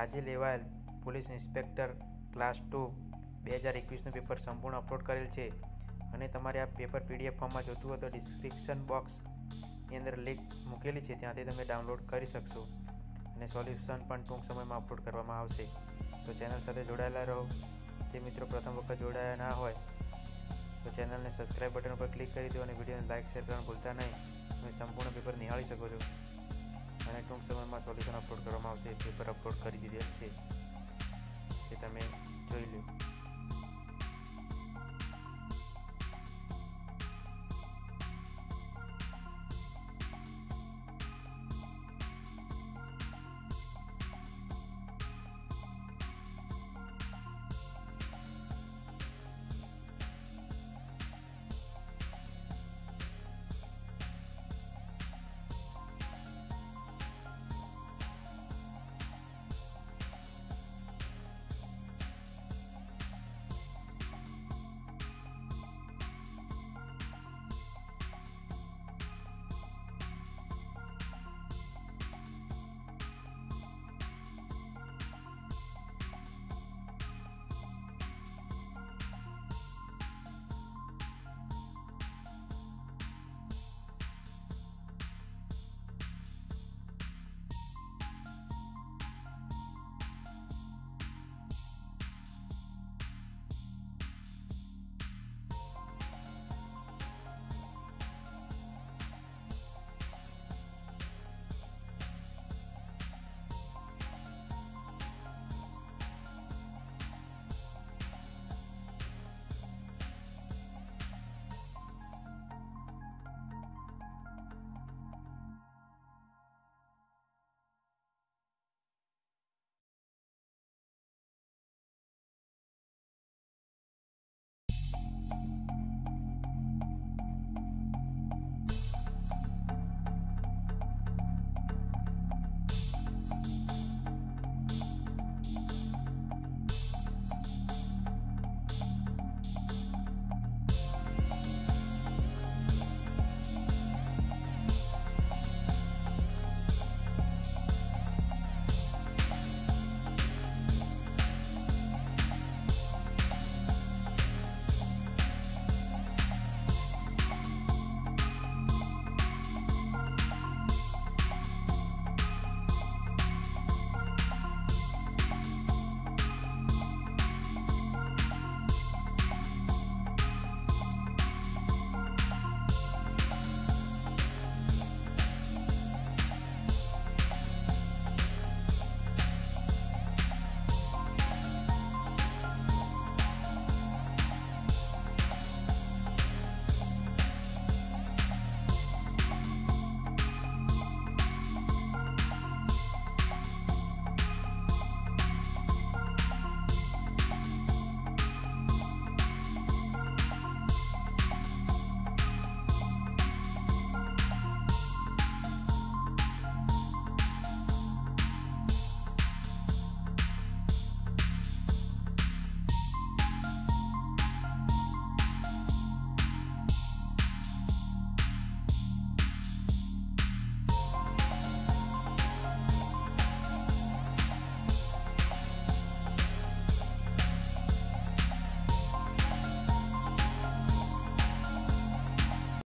આજે લેવાયેલ police inspector class two બે હજાર એકવીસનું પેપર સંપૂર્ણ અપલોડ કરેલ છે. અને તમારે આ પેપર પીડીએફ ફોર્મમાં જોતું હોય તો ડિસ્ક્રિપ્શન બોક્સની અંદર લિંક મૂકેલી છે, ત્યાંથી તમે ડાઉનલોડ કરી શકશો. અને સોલ્યુશન પણ ટૂંક સમયમાં અપલોડ કરવામાં આવશે. તો ચેનલ સાથે જોડાયેલા રહો. જે મિત્રો પ્રથમ વખત જોડાયા ના હોય, તો ચેનલને સબસ્ક્રાઇબ બટન ઉપર ક્લિક કરી દો અને વિડીયોને લાઇક, શેર કરવાનું ભૂલતા નહીં. તમે સંપૂર્ણ પેપર નિહાળી શકો છો. અને ટૂંક સમયમાં સોલ્યુશન અપલોડ કરવામાં આવશે પેપર અપલોડ કરી દીધેલ છે તે તમે જોઈ લો